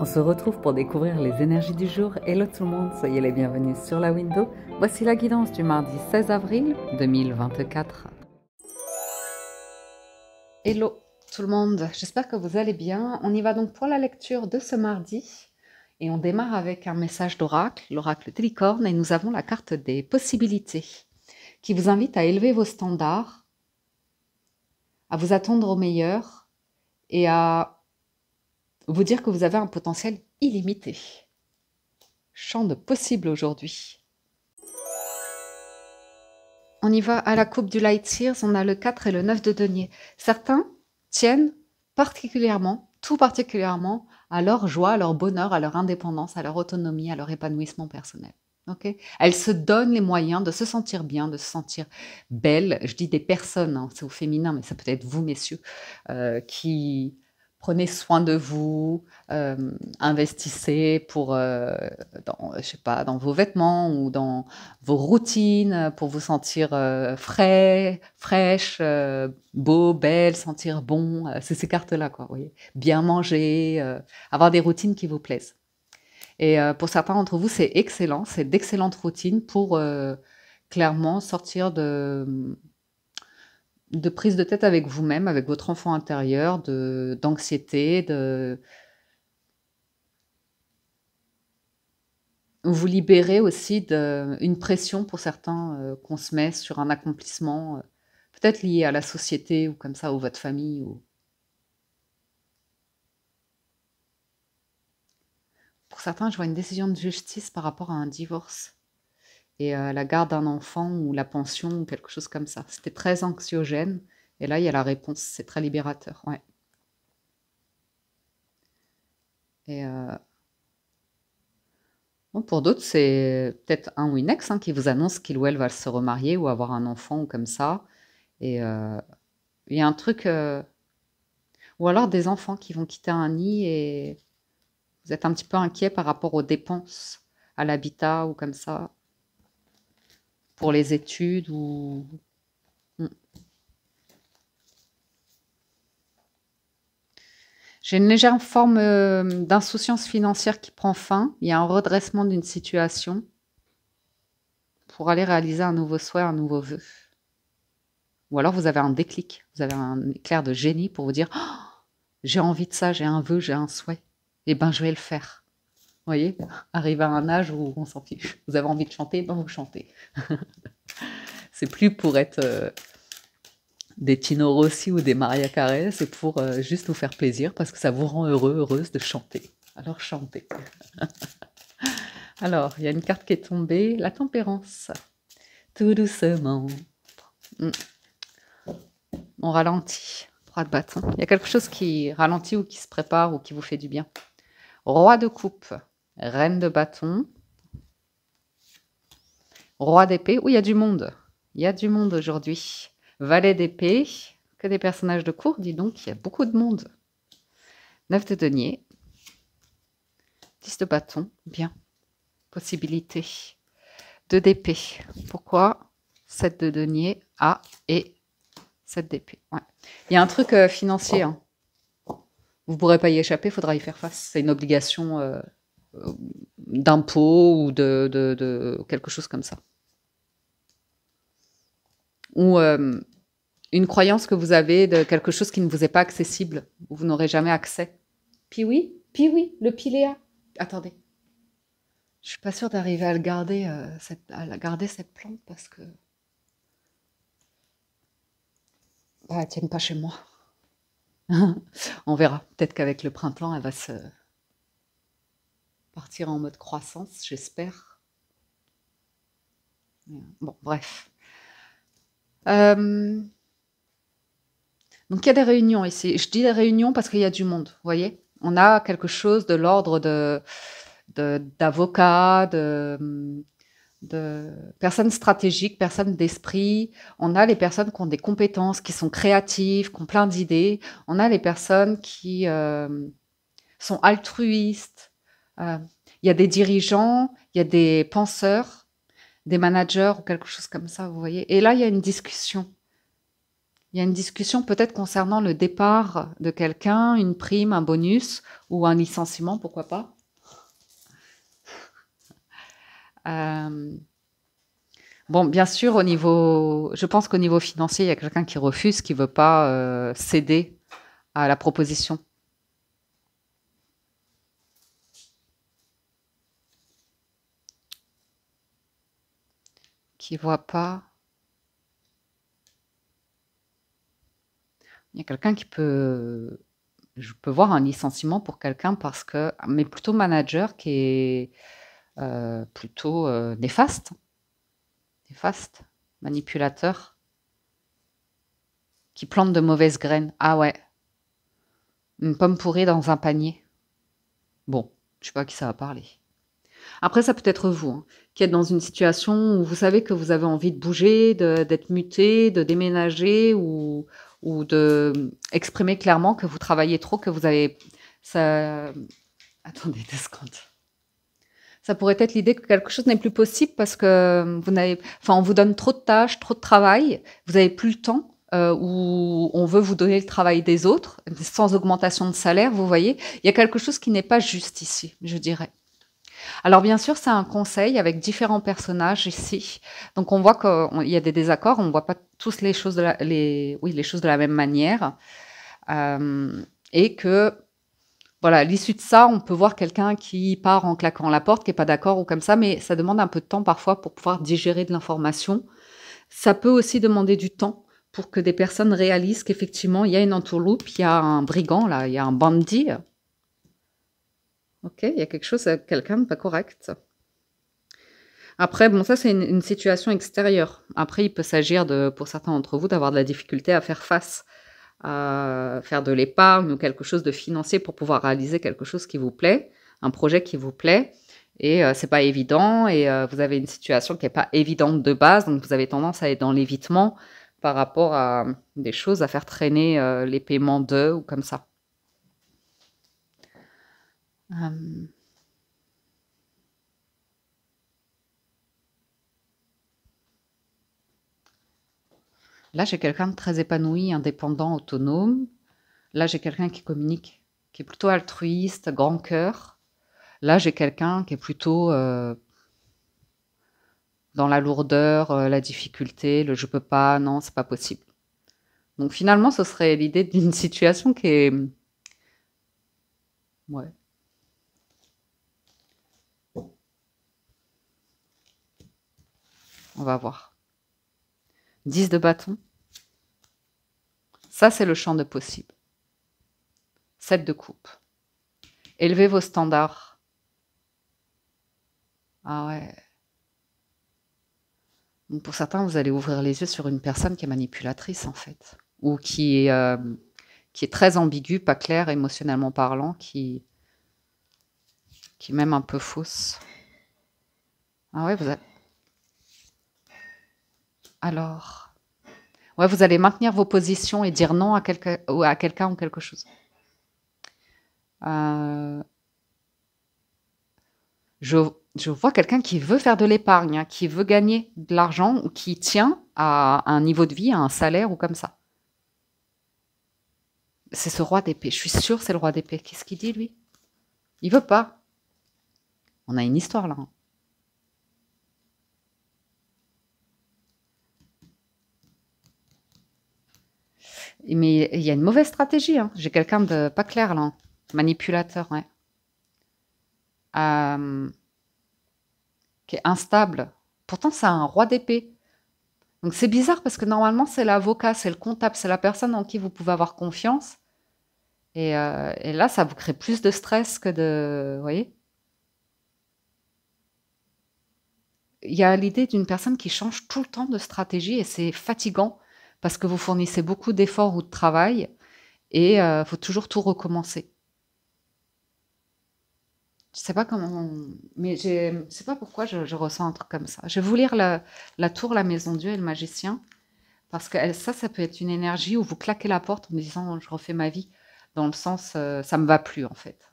On se retrouve pour découvrir les énergies du jour. Hello tout le monde, soyez les bienvenus sur la window. Voici la guidance du mardi 16 avril 2024. Hello tout le monde, j'espère que vous allez bien. On y va donc pour la lecture de ce mardi. Et on démarre avec un message d'oracle, l'oracle de licorne, et nous avons la carte des possibilités qui vous invite à élever vos standards, à vous attendre au meilleur et à vous dire que vous avez un potentiel illimité. Champ de possible aujourd'hui. On y va à la coupe du Light Sears, on a le 4 et le 9 de denier. Certains tiennent particulièrement, tout particulièrement, à leur joie, à leur bonheur, à leur indépendance, à leur autonomie, à leur épanouissement personnel. Okay Elles se donnent les moyens de se sentir bien, de se sentir belle. Je dis des personnes, hein, c'est au féminin, mais ça peut être vous, messieurs, euh, qui prenez soin de vous, euh, investissez pour, euh, dans, je sais pas, dans vos vêtements ou dans vos routines pour vous sentir frais, fraîche, beau, belle, sentir bon. c'est ces cartes-là, quoi. Vous voyez Bien manger, avoir des routines qui vous plaisent. Et euh, pour certains d'entre vous, c'est excellent, c'est d'excellentes routines pour euh, clairement sortir de, de prise de tête avec vous-même, avec votre enfant intérieur, d'anxiété, de vous libérer aussi d'une pression pour certains euh, qu'on se met sur un accomplissement, peut-être lié à la société ou comme ça, ou votre famille. Ou... pour certains, je vois une décision de justice par rapport à un divorce et à la garde d'un enfant ou la pension ou quelque chose comme ça. C'était très anxiogène. Et là, il y a la réponse. C'est très libérateur. Ouais. Et euh, pour d'autres, c'est peut-être un ou une ex hein, qui vous annonce qu'il ou elle va se remarier ou avoir un enfant ou comme ça. Et euh, il y a un truc. Euh, ou alors des enfants qui vont quitter un nid et vous êtes un petit peu inquiet par rapport aux dépenses à l'habitat ou comme ça pour les études ou hmm. J'ai une légère forme euh, d'insouciance financière qui prend fin. Il y a un redressement d'une situation pour aller réaliser un nouveau souhait, un nouveau vœu. Ou alors vous avez un déclic, vous avez un éclair de génie pour vous dire oh, j'ai envie de ça, j'ai un vœu, j'ai un souhait eh ben je vais le faire. Vous voyez, arrive à un âge où on s'en fiche. Vous avez envie de chanter, ben vous chantez. c'est plus pour être euh, des Tino Rossi ou des Maria Carey, c'est pour euh, juste vous faire plaisir parce que ça vous rend heureux, heureuse de chanter. Alors chantez. Alors, il y a une carte qui est tombée, la tempérance. Tout doucement. Hmm. On ralentit. Trois de bâton. Il y a quelque chose qui ralentit ou qui se prépare ou qui vous fait du bien. Roi de coupe, reine de bâton, roi d'épée. où il y a du monde. Il y a du monde aujourd'hui. Valet d'épée, que des personnages de cour, dis donc, il y a beaucoup de monde. Neuf de denier. 10 de bâton, bien. Possibilité. Deux d'épée. Pourquoi 7 de denier, A et 7 d'épée? Il y a un truc euh, financier. Hein vous ne pourrez pas y échapper, il faudra y faire face. C'est une obligation euh, euh, d'impôt ou de, quelque chose comme ça. Ou euh, une croyance que vous avez de quelque chose qui ne vous est pas accessible, où vous n'aurez jamais accès. Puis oui, puis oui, le piléa. Attendez. Je suis pas sûre d'arriver à le garder, cette, à garder cette plante parce que. Bah, elle ne tienne pas chez moi. On verra. Peut-être qu'avec le printemps, elle va se partir en mode croissance, j'espère. Bon, bref. Euh, donc il y a des réunions ici. Je dis des réunions parce qu'il y a du monde, vous voyez On a quelque chose de l'ordre de d'avocats, de, personnes stratégiques, personnes d'esprit. On a les personnes qui ont des compétences, qui sont créatives, qui ont plein d'idées. On a les personnes qui euh, sont altruistes. Euh, il y a des dirigeants, il y a des penseurs, des managers ou quelque chose comme ça, vous voyez. Et là, il y a une discussion. Il y a une discussion peut-être concernant le départ de quelqu'un, une prime, un bonus ou un licenciement, pourquoi pas. Euh, bon, bien sûr, au niveau, je pense qu'au niveau financier, il y a quelqu'un qui refuse, qui veut pas euh, céder à la proposition. Voit pas. Il y a quelqu'un qui peut. Je peux voir un licenciement pour quelqu'un parce que. Mais plutôt manager qui est euh, plutôt euh, néfaste. Néfaste. Manipulateur. Qui plante de mauvaises graines. Ah ouais. Une pomme pourrie dans un panier. Bon, je sais pas à qui ça va parler. Après, ça peut être vous, hein, qui êtes dans une situation où vous savez que vous avez envie de bouger, d'être muté, de déménager ou, ou de exprimer clairement que vous travaillez trop, que vous avez... Ça... Attendez deux secondes. Ça pourrait être l'idée que quelque chose n'est plus possible parce que vous n'avez, enfin, on vous donne trop de tâches, trop de travail, vous n'avez plus le temps. Euh, ou on veut vous donner le travail des autres sans augmentation de salaire, vous voyez, il y a quelque chose qui n'est pas juste ici, je dirais. Alors bien sûr, c'est un conseil avec différents personnages ici. Donc on voit qu'il y a des désaccords, on ne voit pas tous les choses de la, oui, les choses de la même manière. Euh, et que, voilà, à l'issue de ça, on peut voir quelqu'un qui part en claquant la porte, qui n'est pas d'accord ou comme ça, mais ça demande un peu de temps parfois pour pouvoir digérer de l'information. Ça peut aussi demander du temps pour que des personnes réalisent qu'effectivement, il y a une entourloupe, il y a un brigand, là, il y a un bandit, Ok, il y a quelque chose, quelqu'un de pas correct. Après, bon, ça, c'est une, situation extérieure. Après, il peut s'agir de, pour certains d'entre vous, d'avoir de la difficulté à faire face, à faire de l'épargne ou quelque chose de financier pour pouvoir réaliser quelque chose qui vous plaît, un projet qui vous plaît. Et euh, c'est pas évident, et euh, vous avez une situation qui n'est pas évidente de base, donc vous avez tendance à être dans l'évitement par rapport à des choses, à faire traîner euh, les paiements d'eux ou comme ça. Euh, là, j'ai quelqu'un de très épanoui, indépendant, autonome. Là, j'ai quelqu'un qui communique, qui est plutôt altruiste, grand cœur. Là, j'ai quelqu'un qui est plutôt euh, dans la lourdeur, euh, la difficulté, le je peux pas, non, c'est pas possible. Donc finalement, ce serait l'idée d'une situation qui est ouais, On va voir. 10 de bâton. Ça, c'est le champ de possible. 7 de coupe. Élevez vos standards. Ah ouais. pour certains, vous allez ouvrir les yeux sur une personne qui est manipulatrice, en fait. Ou qui est, euh, très ambiguë, pas claire, émotionnellement parlant, qui, qui est même un peu fausse. Ah ouais, vous avez... Alors, vous allez maintenir vos positions et dire non à, quelqu'un ou à quelqu'un ou quelque chose. Euh, je, vois quelqu'un qui veut faire de l'épargne, hein, qui veut gagner de l'argent ou qui tient à un niveau de vie, à un salaire ou comme ça. C'est ce roi d'épée. Je suis sûre c'est le roi d'épée. Qu'est-ce qu'il dit, lui? Il veut pas. On a une histoire là. Hein. Mais il y a une mauvaise stratégie. Hein. J'ai quelqu'un de pas clair là. Manipulateur, ouais. Euh, qui est instable. Pourtant, c'est un roi d'épée. Donc c'est bizarre parce que normalement, c'est l'avocat, c'est le comptable, c'est la personne en qui vous pouvez avoir confiance. Et, euh, et, là, ça vous crée plus de stress que de... Vous voyez Il y a l'idée d'une personne qui change tout le temps de stratégie et c'est fatigant parce que vous fournissez beaucoup d'efforts ou de travail et il euh, faut toujours tout recommencer. Je sais pas comment, mais je sais pas pourquoi je, ressens un truc comme ça. Je vais vous lire la, tour, la maison Dieu et le magicien, parce que ça, ça peut être une énergie où vous claquez la porte en disant je refais ma vie, dans le sens euh, ça me va plus en fait.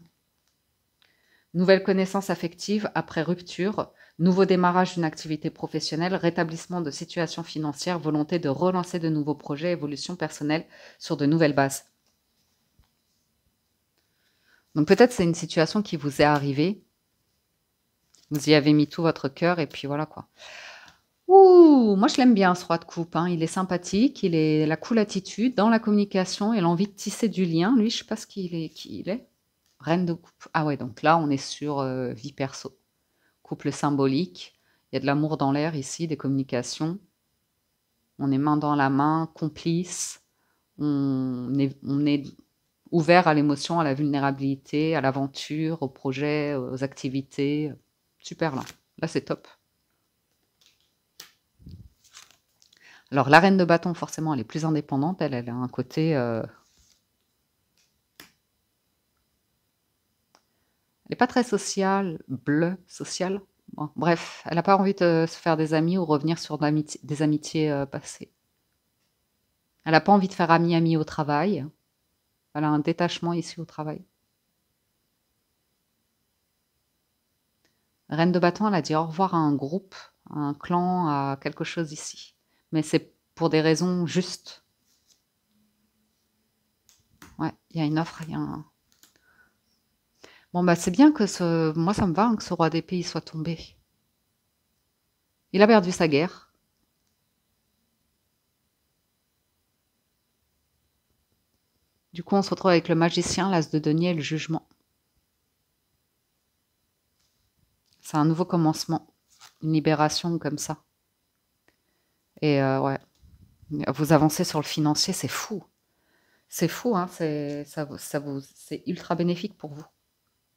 Nouvelle connaissance affective après rupture, nouveau démarrage d'une activité professionnelle, rétablissement de situation financière, volonté de relancer de nouveaux projets, évolution personnelle sur de nouvelles bases. Donc peut-être c'est une situation qui vous est arrivée. Vous y avez mis tout votre cœur et puis voilà quoi. Ouh, moi je l'aime bien ce roi de coupe. hein. Il est sympathique, il est la cool attitude dans la communication et l'envie de tisser du lien. Lui, je sais pas ce qu'il est, qui il est. Reine de coupe. Ah ouais, donc là on est sur euh, vie perso. Couple symbolique. Il y a de l'amour dans l'air ici, des communications. On est main dans la main, complice. On est, ouvert à l'émotion, à la vulnérabilité, à l'aventure, au projet, aux activités. Super là. Là c'est top. Alors la reine de bâton, forcément, elle est plus indépendante. Elle, elle a un côté... euh, Elle n'est pas très sociale, bleu, sociale. Bref, elle n'a pas envie de se faire des amis ou revenir sur des amitiés euh, passées. Elle n'a pas envie de faire ami-ami au travail. Elle a un détachement ici au travail. Reine de bâton, elle a dit au revoir à un groupe, à un clan, à quelque chose ici. Mais c'est pour des raisons justes. Ouais, il y a une offre, il y a un... Bon, bah c'est bien que ce... Moi, ça me va hein, que ce roi d'épée il soit tombé. Il a perdu sa guerre. Du coup, on se retrouve avec le magicien, l'as de denier et le jugement. C'est un nouveau commencement, une libération comme ça. Et euh, ouais, vous avancez sur le financier, c'est fou. C'est fou, hein, c'est ultra bénéfique pour vous.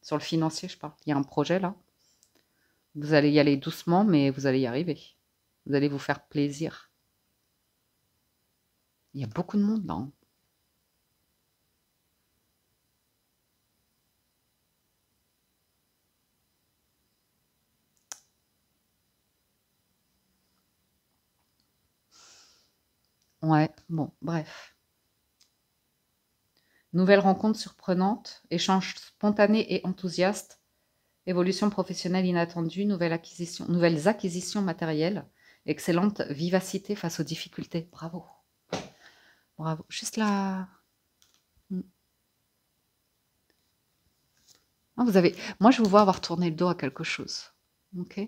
Sur le financier, je parle. Il y a un projet là. Vous allez y aller doucement, mais vous allez y arriver. Vous allez vous faire plaisir. Il y a beaucoup de monde là. hein. Ouais, bon, bref. Nouvelle rencontre surprenante, échange spontané et enthousiaste, évolution professionnelle inattendue, nouvelles acquisitions matérielles, excellente vivacité face aux difficultés. Bravo. Bravo. Juste là. Hmm. Ah, vous avez... Moi, je vous vois avoir tourné le dos à quelque chose. Ok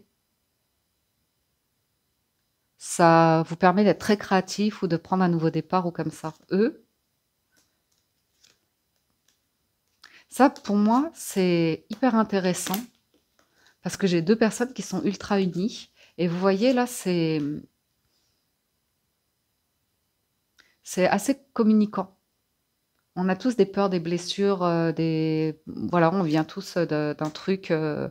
Ça vous permet d'être très créatif ou de prendre un nouveau départ ou comme ça. Eux, ça, pour moi, c'est hyper intéressant parce que j'ai deux personnes qui sont ultra unies. Et vous voyez, là, c'est c'est assez communicant. On a tous des peurs, des blessures, euh, des... Voilà, on vient tous d'un truc euh,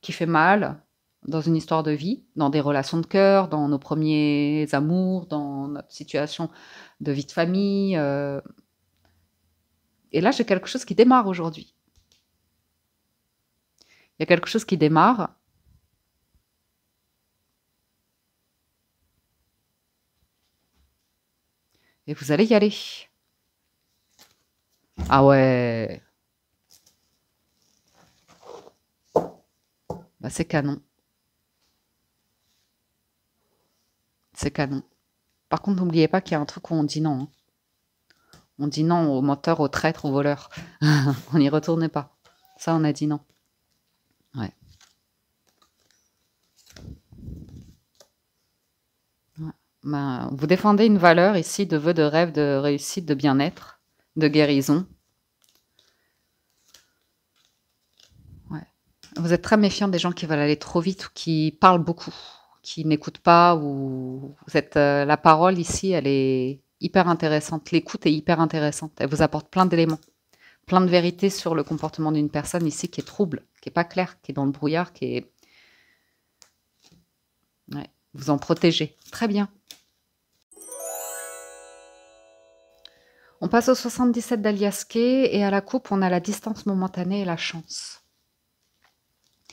qui fait mal dans une histoire de vie, dans des relations de cœur, dans nos premiers amours, dans notre situation de vie de famille. euh. Et là, j'ai quelque chose qui démarre aujourd'hui. Il y a quelque chose qui démarre. Et vous allez y aller. Ah ouais, bah c'est canon. C'est canon. Par contre, n'oubliez pas qu'il y a un truc où on dit non. hein. On dit non aux menteurs, aux traîtres, aux voleurs. on n'y retourne pas. Ça, on a dit non. Ben, vous défendez une valeur ici de vœux, de rêve, de réussite, de bien-être, de guérison. Vous êtes très méfiant des gens qui veulent aller trop vite ou qui parlent beaucoup, qui n'écoutent pas ou vous êtes euh, la parole ici, elle est hyper intéressante. L'écoute est hyper intéressante. Elle vous apporte plein d'éléments, plein de vérités sur le comportement d'une personne ici qui est trouble, qui est pas clair, qui est dans le brouillard, qui est. Vous en protégez. Très bien. On passe au 77 d'Aliasqué et à la coupe, on a la distance momentanée et la chance.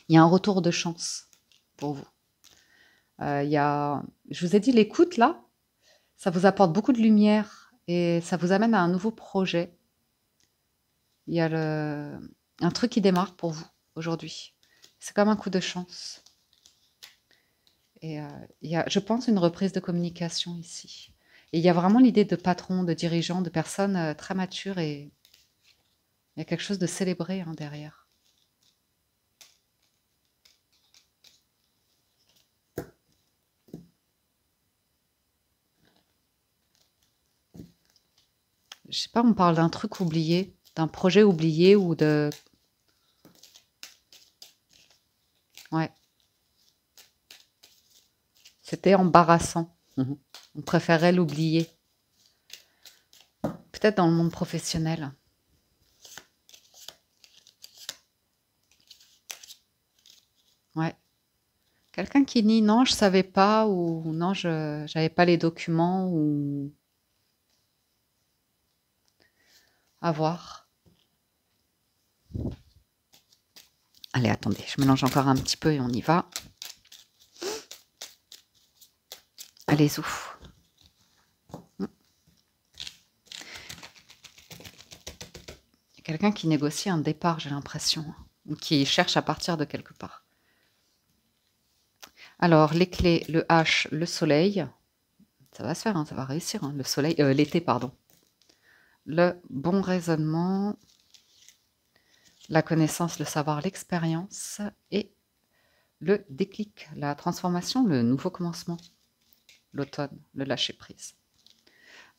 Il y a un retour de chance pour vous. Euh, il y a, je vous ai dit, l'écoute là, ça vous apporte beaucoup de lumière et ça vous amène à un nouveau projet. Il y a un truc qui démarre pour vous aujourd'hui. C'est comme un coup de chance. Et euh, il y a, je pense, une reprise de communication ici. Et il y a vraiment l'idée de patron, de dirigeant, de personnes euh, très matures et il y a quelque chose de célébré hein, derrière. Je sais pas, on parle d'un truc oublié, d'un projet oublié ou de... Ouais. C'était embarrassant. Mhm. On préférait l'oublier. Peut-être dans le monde professionnel. Ouais. Quelqu'un qui dit non, je savais pas ou non, je n'avais pas les documents ou à voir. Allez, attendez, je mélange encore un petit peu et on y va. Allez, ouf. Il y quelqu'un qui négocie un départ, j'ai l'impression, ou qui cherche à partir de quelque part. Alors, les clés, le H, le soleil. Ça va se faire, hein, ça va réussir. Hein, le soleil, euh, l'été, pardon. Le bon raisonnement, la connaissance, le savoir, l'expérience et le déclic, la transformation, le nouveau commencement, l'automne, le lâcher prise.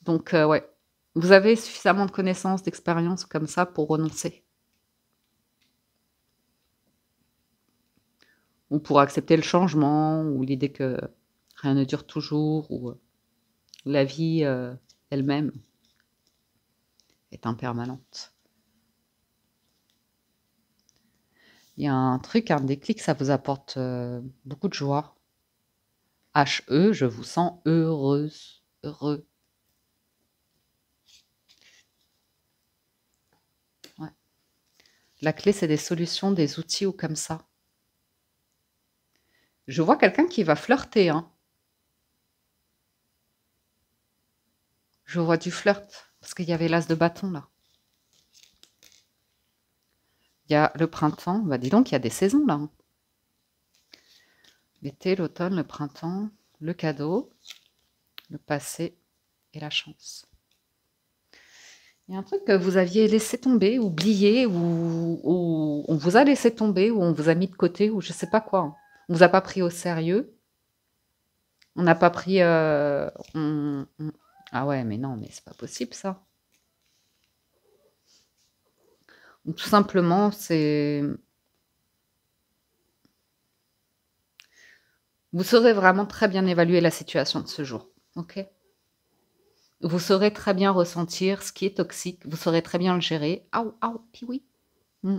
Donc, euh, ouais, vous avez suffisamment de connaissances, d'expérience comme ça pour renoncer. ou pour accepter le changement, ou l'idée que rien ne dure toujours, ou euh, la vie euh, elle-même est impermanente. Il y a un truc, un déclic, ça vous apporte euh, beaucoup de joie. H-E, je vous sens heureuse, heureux. La clé, c'est des solutions, des outils ou comme ça. Je vois quelqu'un qui va flirter. Hein. Je vois du flirt, parce qu'il y avait l'as de bâton là. Il y a le printemps. Bah dis donc, il y a des saisons là. Hein. L'été, l'automne, le printemps, le cadeau, le passé et la chance. Il y a un truc que vous aviez laissé tomber, oublié, ou, on vous a laissé tomber, ou on vous a mis de côté, ou je sais pas quoi. Hein. On vous a pas pris au sérieux. On n'a pas pris. Euh, ah ouais, mais non, mais c'est pas possible ça. tout simplement, c'est. Vous saurez vraiment très bien évaluer la situation de ce jour. Ok? Vous saurez très bien ressentir ce qui est toxique. Vous saurez très bien le gérer. Ah, ah, puis oui. Hmm.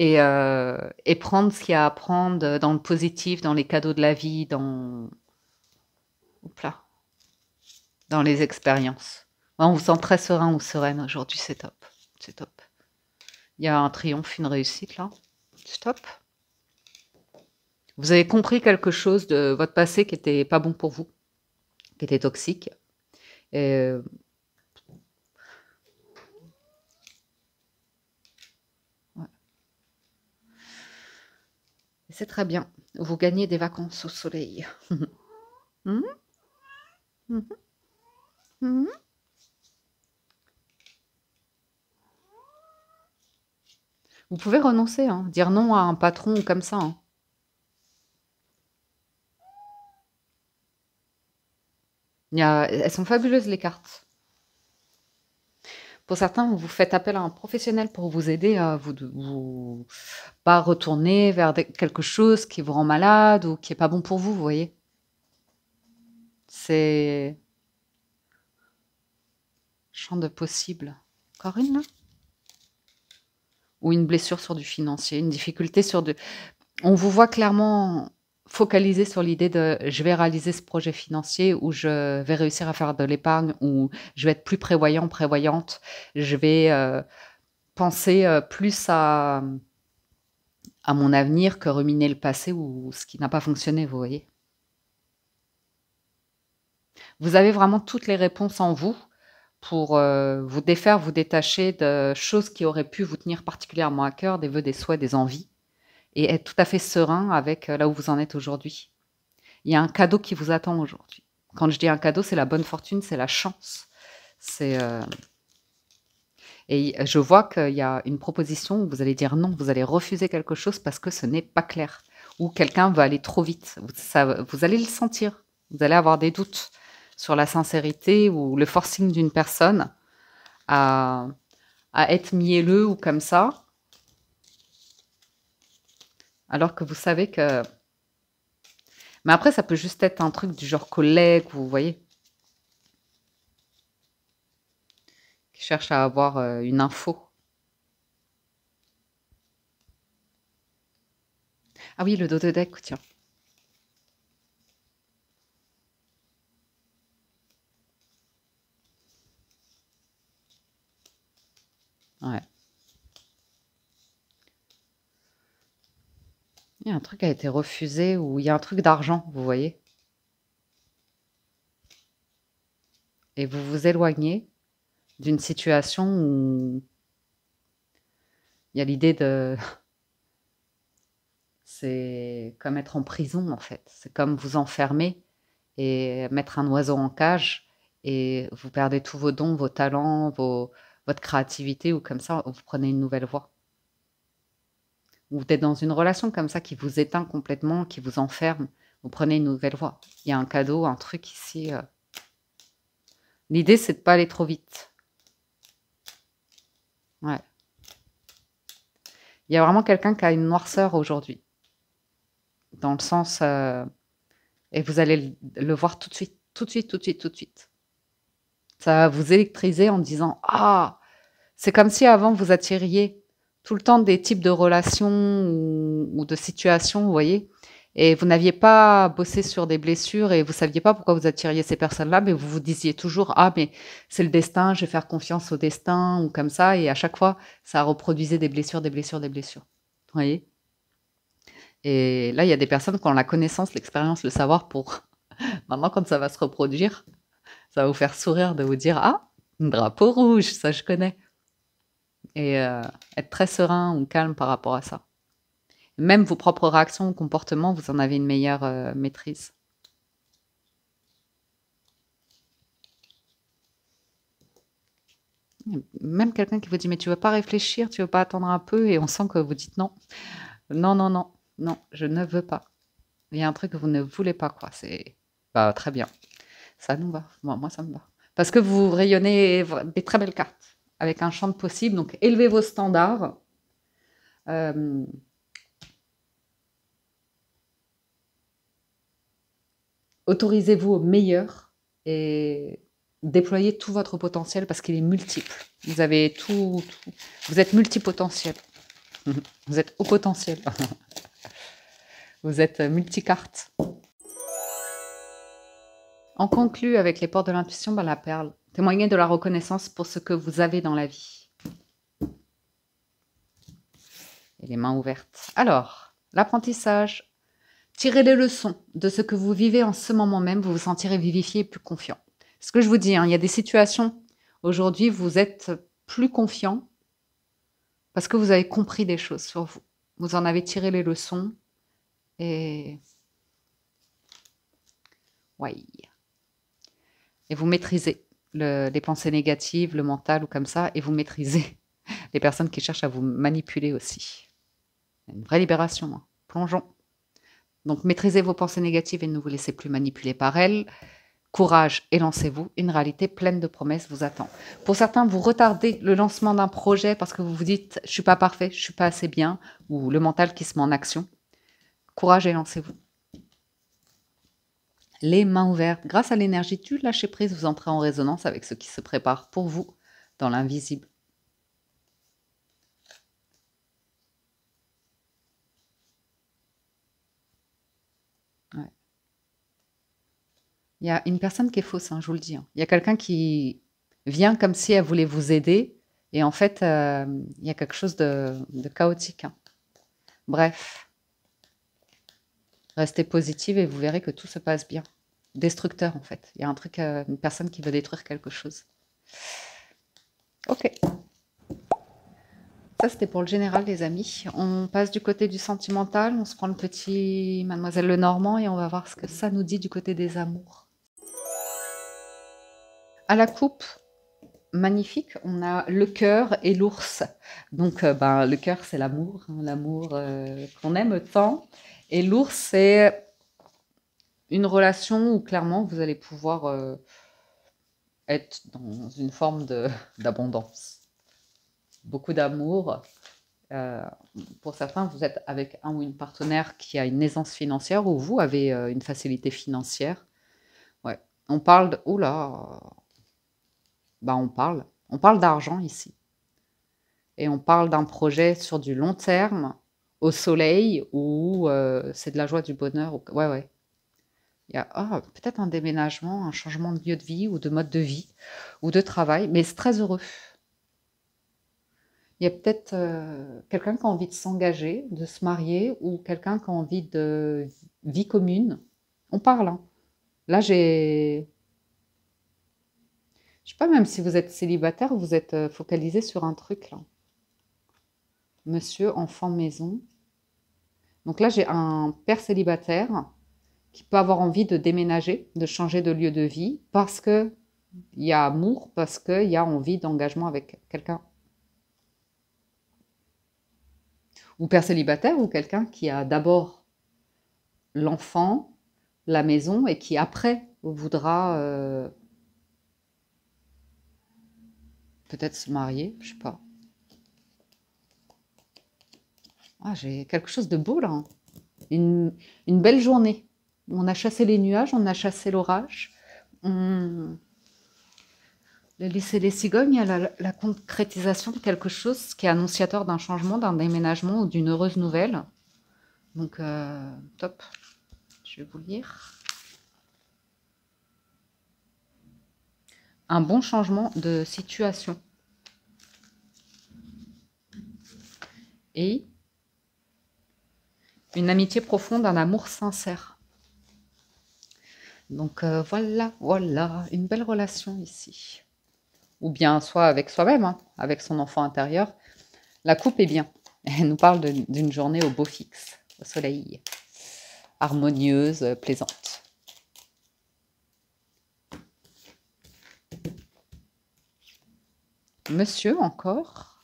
Euh, et, prendre ce qu'il y a à prendre dans le positif, dans les cadeaux de la vie, dans, dans les expériences. On vous sent très serein ou sereine aujourd'hui, c'est top. C'est top. Il y a un triomphe, une réussite là. C'est top. Vous avez compris quelque chose de votre passé qui n'était pas bon pour vous, qui était toxique? Et C'est très bien. Vous gagnez des vacances au soleil. Hmm? Vous pouvez renoncer, hein. dire non à un patron comme ça. Hein. Elles sont fabuleuses les cartes. Pour certains, vous faites appel à un professionnel pour vous aider à vous, pas retourner vers quelque chose qui vous rend malade ou qui est pas bon pour vous, vous voyez. C'est champ de possible. Encore une là? Ou une blessure sur du financier, une difficulté sur du. On vous voit clairement focaliser sur l'idée de je vais réaliser ce projet financier ou je vais réussir à faire de l'épargne ou je vais être plus prévoyant, prévoyante, je vais euh, penser euh, plus à, à mon avenir que ruminer le passé ou ce qui n'a pas fonctionné, vous voyez? Vous avez vraiment toutes les réponses en vous pour euh, vous défaire, vous détacher de choses qui auraient pu vous tenir particulièrement à cœur, des vœux, des souhaits, des envies, et être tout à fait serein avec euh, là où vous en êtes aujourd'hui. Il y a un cadeau qui vous attend aujourd'hui. Quand je dis un cadeau, c'est la bonne fortune, c'est la chance. C'est euh, et je vois qu'il y a une proposition où vous allez dire non, vous allez refuser quelque chose parce que ce n'est pas clair, ou quelqu'un va aller trop vite. Vous, vous allez le sentir. Vous allez avoir des doutes sur la sincérité ou le forcing d'une personne à, être mielleux ou comme ça, alors que vous savez que... Mais après, ça peut juste être un truc du genre collègue, vous voyez, qui cherche à avoir euh, une info. Ah oui, le dos de deck, tiens. Ouais. Il y a un truc qui a été refusé ou il y a un truc d'argent, vous voyez. Et vous vous éloignez d'une situation où il y a l'idée de... C'est comme être en prison en fait. C'est comme vous enfermer et mettre un oiseau en cage et vous perdez tous vos dons, vos talents, vos, votre créativité ou comme ça, vous prenez une nouvelle voie. Vous êtes dans une relation comme ça qui vous éteint complètement, qui vous enferme, vous prenez une nouvelle voie. Il y a un cadeau, un truc ici. Euh. L'idée, c'est de pas aller trop vite. Ouais. Il y a vraiment quelqu'un qui a une noirceur aujourd'hui. Dans le sens... Euh, et vous allez le voir tout de suite, tout de suite, tout de suite, tout de suite. Ça va vous électriser en disant Ah, c'est comme si avant vous attiriez tout le temps des types de relations ou, de situations, vous voyez, et vous n'aviez pas bossé sur des blessures et vous saviez pas pourquoi vous attiriez ces personnes-là, mais vous vous disiez toujours ah mais c'est le destin, je vais faire confiance au destin ou comme ça, et à chaque fois ça reproduisait des blessures, des blessures, des blessures, vous voyez? Et là il y a des personnes qui ont la connaissance, l'expérience, le savoir pour maintenant quand ça va se reproduire, ça va vous faire sourire de vous dire ah drapeau rouge, ça je connais et euh, être très serein ou calme par rapport à ça. Même vos propres réactions ou comportements, vous en avez une meilleure euh, maîtrise. Même quelqu'un qui vous dit mais tu veux pas réfléchir, tu veux pas attendre un peu et on sent que vous dites non, non, non, non, non, je ne veux pas. Il y a un truc que vous ne voulez pas quoi. C'est bah, très bien, ça nous va. Moi ça me va. Parce que vous rayonnez des très belles cartes avec un champ de possible. Donc, élevez vos standards. Euh, autorisez-vous au meilleur et déployez tout votre potentiel parce qu'il est multiple. Vous avez tout, vous êtes multipotentiel. Vous êtes au potentiel. Vous êtes multicarte. On conclut avec les portes de l'intuition, ben, la perle. Témoignez de la reconnaissance pour ce que vous avez dans la vie. Et les mains ouvertes. Alors, l'apprentissage. Tirez les leçons de ce que vous vivez en ce moment même. Vous vous sentirez vivifié et plus confiant. Ce que je vous dis, hein, il y a des situations, aujourd'hui, vous êtes plus confiant parce que vous avez compris des choses sur vous. Vous en avez tiré les leçons et... Ouais. Et vous maîtrisez les pensées négatives, le mental ou comme ça, et vous maîtrisez les personnes qui cherchent à vous manipuler aussi. Une vraie libération. Hein. Plongeons. Donc maîtrisez vos pensées négatives et ne vous laissez plus manipuler par elles. Courage et lancez-vous. Une réalité pleine de promesses vous attend. Pour certains, vous retardez le lancement d'un projet parce que vous vous dites je suis pas parfait, je suis pas assez bien, ou le mental qui se met en action. Courage et lancez-vous les mains ouvertes. Grâce à l'énergie du lâcher prise, vous entrez en résonance avec ce qui se prépare pour vous dans l'invisible. Il y a une personne qui est fausse, hein, je vous le dis. Hein. Il y a quelqu'un qui vient comme si elle voulait vous aider, et en fait, euh, il y a quelque chose de, chaotique. Hein. Bref, Restez positive et vous verrez que tout se passe bien. Destructeur, en fait. Il y a un truc, euh, une personne qui veut détruire quelque chose. Ok. Ça, c'était pour le général, les amis. On passe du côté du sentimental, on se prend le petit Mademoiselle Lenormand et on va voir ce que ça nous dit du côté des amours. À la coupe, magnifique, on a le cœur et l'ours. Donc, euh, ben, le cœur, c'est l'amour, hein, l'amour euh, qu'on aime tant. Et l'ours, c'est une relation où clairement vous allez pouvoir euh, être dans une forme d'abondance. Beaucoup d'amour. pour certains, vous êtes avec un ou une partenaire qui a une aisance financière ou vous avez une facilité financière. Ouais. On parle de. Oula bah, on parle. On parle d'argent ici. Et on parle d'un projet sur du long terme, au soleil, où euh, c'est de la joie, du bonheur. Ouais, ouais. Il y a ah, peut-être un déménagement, un changement de lieu de vie ou de mode de vie ou de travail, mais c'est très heureux. Il y a peut-être euh, quelqu'un qui a envie de s'engager, de se marier, ou quelqu'un qui a envie de vie commune. On parle. Hein. Là, j'ai je sais pas, même si vous êtes célibataire, vous êtes euh, focalisé sur un truc là. Monsieur, enfant, maison. Donc là, j'ai un père célibataire qui peut avoir envie de déménager, de changer de lieu de vie parce que il y a amour, parce qu'il y a envie d'engagement avec quelqu'un. Ou père célibataire ou quelqu'un qui a d'abord l'enfant, la maison et qui après voudra euh, Peut-être se marier, je sais pas. Ah, j'ai quelque chose de beau là. Hein. Une, belle journée. On a chassé les nuages, on a chassé l'orage. On... Le lycée des cigognes, il y a la, la, concrétisation de quelque chose qui est annonciateur d'un changement, d'un déménagement ou d'une heureuse nouvelle. Donc, euh, top. Je vais vous lire. Un bon changement de situation. Et une amitié profonde, un amour sincère. Donc euh, voilà, voilà, une belle relation ici. Ou bien soit avec soi-même, hein, avec son enfant intérieur. La coupe est bien. Elle nous parle d'une journée au beau fixe, au soleil, harmonieuse, plaisante. Monsieur encore,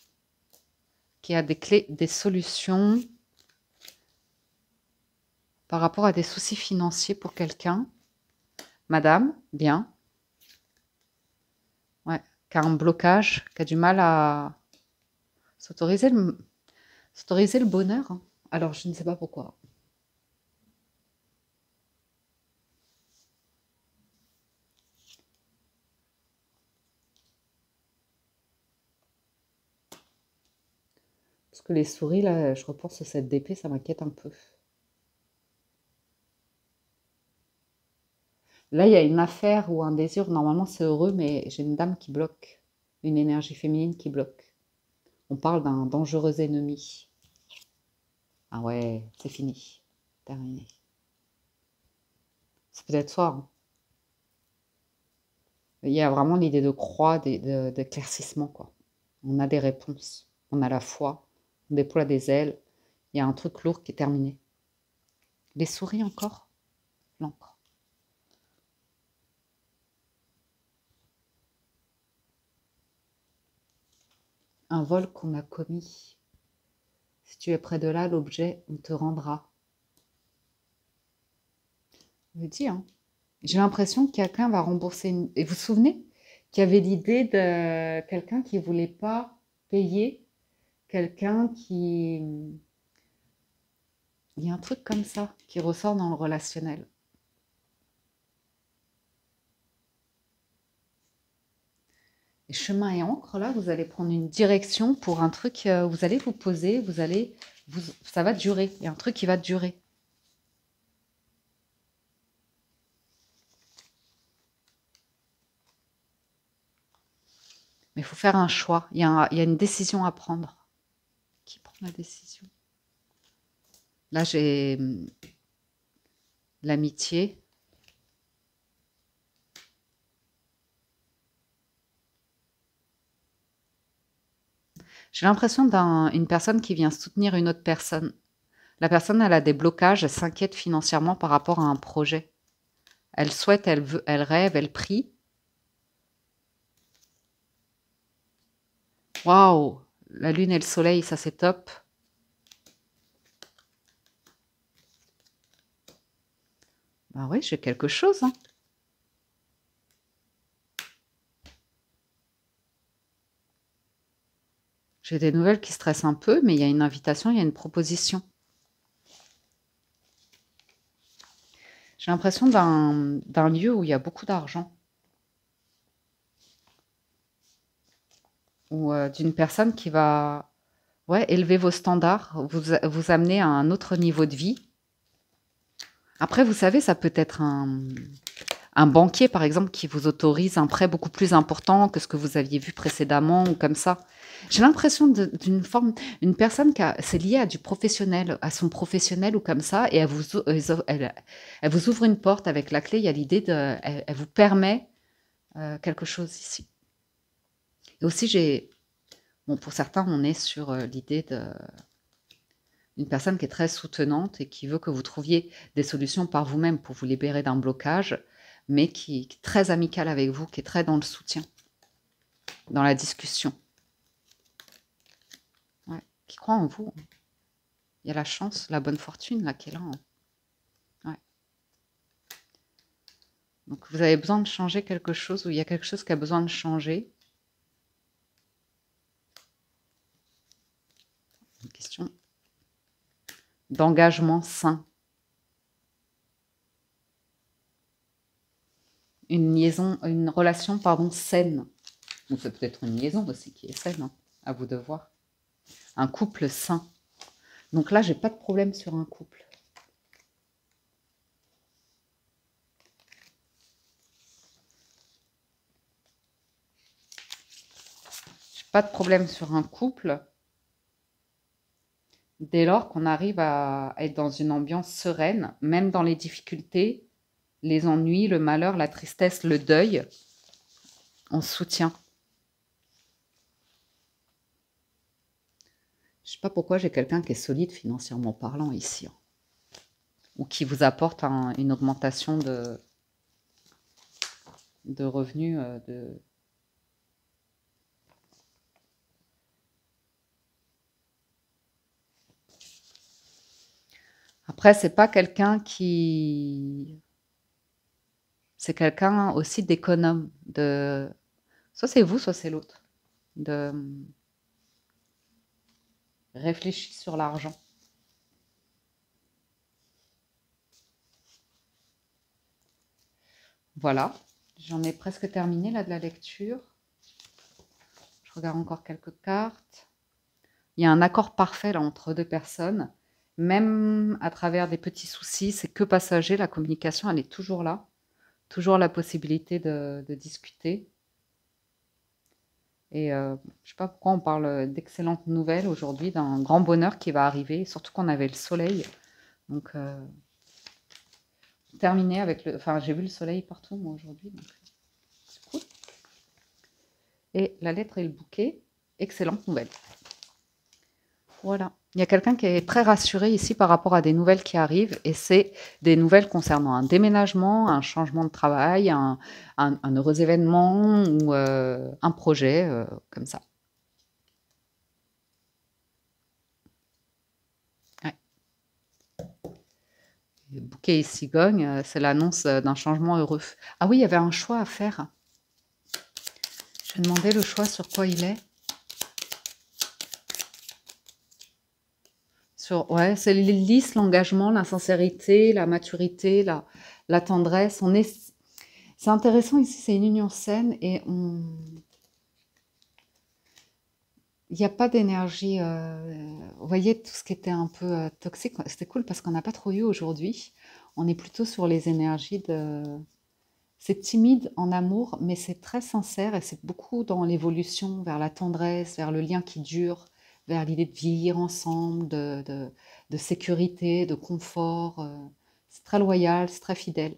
qui a des clés, des solutions par rapport à des soucis financiers pour quelqu'un. Madame, bien. Ouais, qui a un blocage, qui a du mal à s'autoriser le, s'autoriser le bonheur. Hein. Alors, je ne sais pas pourquoi. Que les souris, là, je repense à cette DP, ça m'inquiète un peu. Là, il y a une affaire ou un désir, normalement c'est heureux, mais j'ai une dame qui bloque, une énergie féminine qui bloque. On parle d'un dangereux ennemi. Ah ouais, c'est fini, terminé. C'est peut-être soi. Hein. Il y a vraiment l'idée de croix, d'éclaircissement. On a des réponses, on a la foi, on déploie des ailes. Il y a un truc lourd qui est terminé. Les souris encore? L'encre. Un vol qu'on a commis. Si tu es près de là, l'objet, on te rendra. Je dis, hein. J'ai l'impression que quelqu'un va rembourser une... Et vous vous souvenez qu'il y avait l'idée de quelqu'un qui ne voulait pas payer quelqu'un qui... Il y a un truc comme ça qui ressort dans le relationnel. Et chemin et encre, là, vous allez prendre une direction pour un truc, euh, vous allez vous poser, vous allez, vous, ça va durer. Il y a un truc qui va durer. Mais il faut faire un choix. Il y, a il y a une décision à prendre la décision. Là, j'ai hum, l'amitié. J'ai l'impression d'une personne qui vient soutenir une autre personne. La personne, elle a des blocages, elle s'inquiète financièrement par rapport à un projet. Elle souhaite, elle veut, elle rêve, elle prie. Waouh La lune et le soleil, ça c'est top. Ben oui, j'ai quelque chose. Hein. J'ai des nouvelles qui stressent un peu, mais il y a une invitation, il y a une proposition. J'ai l'impression d'un lieu où il y a beaucoup d'argent. Ou euh, d'une personne qui va ouais, élever vos standards, vous, vous amener à un autre niveau de vie. Après, vous savez, ça peut être un, un banquier, par exemple, qui vous autorise un prêt beaucoup plus important que ce que vous aviez vu précédemment ou comme ça. J'ai l'impression d'une forme, une personne qui c'est lié à du professionnel, à son professionnel ou comme ça, et elle vous, elle, vous ouvre une porte avec la clé. Il y a l'idée de, elle, vous permet euh, quelque chose ici. Et aussi, j'ai, bon, pour certains, on est sur euh, l'idée de une personne qui est très soutenante et qui veut que vous trouviez des solutions par vous-même pour vous libérer d'un blocage mais qui, est très amical avec vous, qui est très dans le soutien, dans la discussion. qui croit en vous. Il y a la chance, la bonne fortune là qui est là. Hein. Donc vous avez besoin de changer quelque chose ou il y a quelque chose qui a besoin de changer? D'engagement sain. une liaison, une relation pardon, saine. Ou c'est peut-être une liaison aussi qui est saine, hein, à vous de voir. Un couple sain. Donc là, j'ai pas de problème sur un couple. Pas de problème sur un couple dès lors qu'on arrive à être dans une ambiance sereine, même dans les difficultés, les ennuis, le malheur, la tristesse, le deuil, on soutient. Je ne sais pas pourquoi j'ai quelqu'un qui est solide financièrement parlant ici. Hein. Ou qui vous apporte une augmentation de, de revenus. Euh, de... Après, c'est pas quelqu'un qui c'est quelqu'un aussi d'économe, de soit c'est vous, soit c'est l'autre, de réfléchir sur l'argent. Voilà, j'en ai presque terminé là de la lecture. Je regarde encore quelques cartes. Il y a un accord parfait là entre deux personnes, même à travers des petits soucis, c'est que passager, la communication elle est toujours là toujours la possibilité de, discuter. Et euh, je ne sais pas pourquoi on parle d'excellentes nouvelles aujourd'hui, d'un grand bonheur qui va arriver, surtout qu'on avait le soleil. Donc, euh, terminé avec le... Enfin, j'ai vu le soleil partout, moi, aujourd'hui. c'est cool. Et la lettre et le bouquet, excellente nouvelle. Voilà. Il y a quelqu'un qui est très rassuré ici par rapport à des nouvelles qui arrivent, et c'est des nouvelles concernant un déménagement, un changement de travail, un, heureux événement ou euh, un projet euh, comme ça. Bouquet et cigogne, euh, c'est l'annonce d'un changement heureux. Ah oui, il y avait un choix à faire. Je vais demander le choix sur quoi il est. ouais, c'est lisse, l'engagement, la sincérité, la maturité, la, la tendresse. On est, c'est intéressant ici, c'est une union saine et on, il n'y a pas d'énergie. Euh, vous voyez, tout ce qui était un peu euh, toxique, c'était cool parce qu'on n'a pas trop eu aujourd'hui. On est plutôt sur les énergies de. C'est timide en amour, mais c'est très sincère et c'est beaucoup dans l'évolution vers la tendresse, vers le lien qui dure, vers l'idée de vieillir ensemble, de, sécurité, de confort. Euh, c'est très loyal, c'est très fidèle.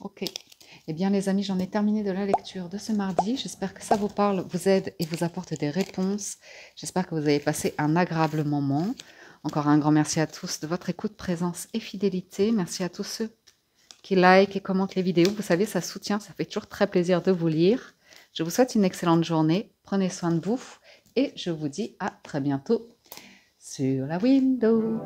Ok. Eh bien, les amis, j'en ai terminé de la lecture de ce mardi. J'espère que ça vous parle, vous aide et vous apporte des réponses. J'espère que vous avez passé un agréable moment. Encore un grand merci à tous de votre écoute, présence et fidélité. Merci à tous ceux qui like et commentent les vidéos. Vous savez, ça soutient, ça fait toujours très plaisir de vous lire. Je vous souhaite une excellente journée. Prenez soin de vous et je vous dis à très bientôt sur la window.